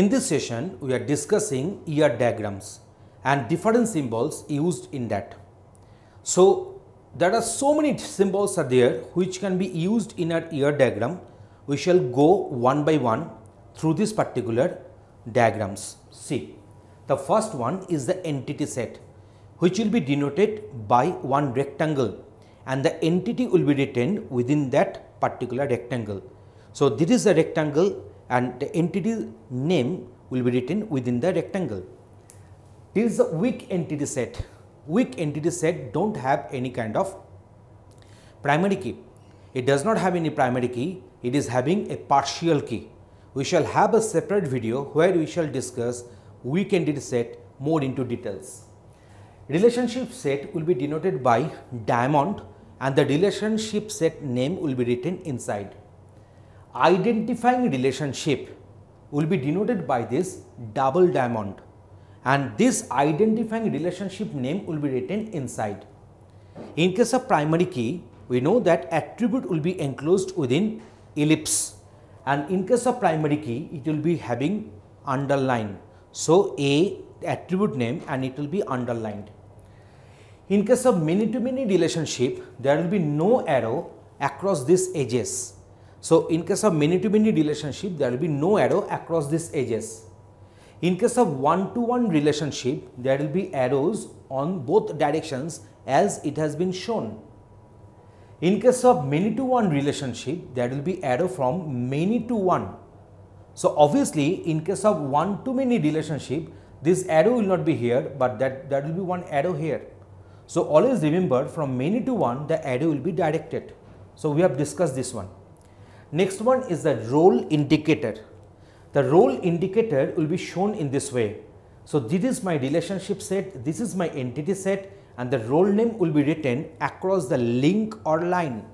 In this session, we are discussing ear diagrams and different symbols used in that. So, there are so many symbols are there which can be used in our ear diagram. We shall go one by one through this particular diagrams. See, the first one is the entity set which will be denoted by one rectangle and the entity will be written within that particular rectangle. So, this is the rectangle and the entity name will be written within the rectangle. This is a weak entity set. Weak entity set do not have any kind of primary key. It does not have any primary key, it is having a partial key. We shall have a separate video where we shall discuss weak entity set more into details. Relationship set will be denoted by diamond and the relationship set name will be written inside. Identifying relationship will be denoted by this double diamond and this identifying relationship name will be written inside. In case of primary key, we know that attribute will be enclosed within ellipse and in case of primary key, it will be having underline. So, A attribute name and it will be underlined. In case of many to many relationship, there will be no arrow across these edges so, in case of many to many relationship, there will be no arrow across these edges. In case of one to one relationship, there will be arrows on both directions as it has been shown. In case of many to one relationship, there will be arrow from many to one. So, obviously, in case of one to many relationship, this arrow will not be here, but that there will be one arrow here. So, always remember from many to one, the arrow will be directed. So, we have discussed this one. Next one is the role indicator. The role indicator will be shown in this way. So, this is my relationship set, this is my entity set and the role name will be written across the link or line.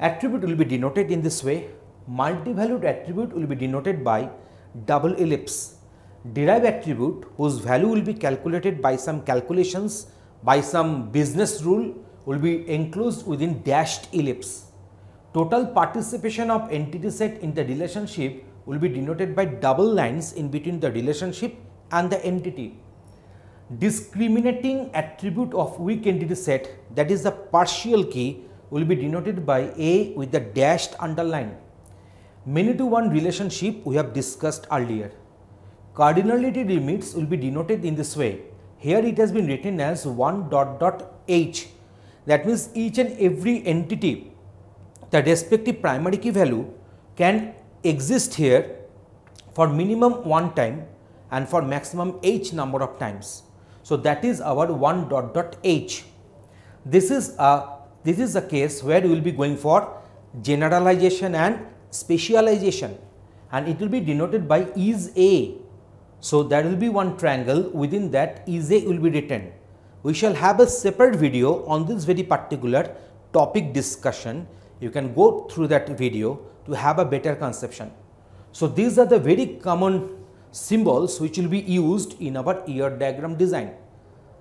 Attribute will be denoted in this way. Multi-valued attribute will be denoted by double ellipse. Derived attribute whose value will be calculated by some calculations by some business rule will be enclosed within dashed ellipse. Total participation of entity set in the relationship will be denoted by double lines in between the relationship and the entity. Discriminating attribute of weak entity set that is the partial key will be denoted by A with the dashed underline. Many to one relationship we have discussed earlier. Cardinality limits will be denoted in this way. Here it has been written as 1 dot dot h. That means each and every entity the respective primary key value can exist here for minimum one time and for maximum h number of times. So, that is our 1 dot dot h. This is a this is a case where we will be going for generalization and specialization and it will be denoted by is a. So, there will be one triangle within that is a will be written. We shall have a separate video on this very particular topic discussion you can go through that video to have a better conception. So, these are the very common symbols which will be used in our ear diagram design.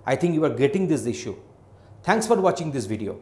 I think you are getting this issue. Thanks for watching this video.